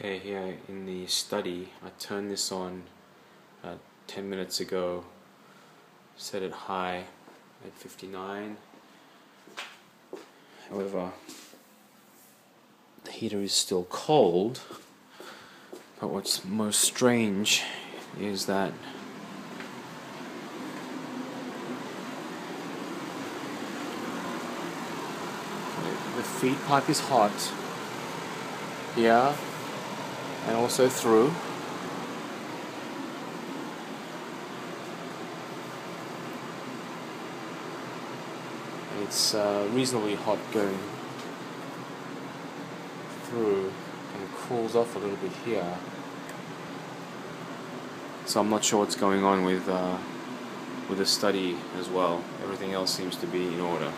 Okay, here in the study, I turned this on uh, 10 minutes ago, set it high at 59. However, the heater is still cold, but what's most strange is that the feed pipe is hot. Here and also through. It's uh, reasonably hot going through and cools off a little bit here. So I'm not sure what's going on with uh, with the study as well. Everything else seems to be in order.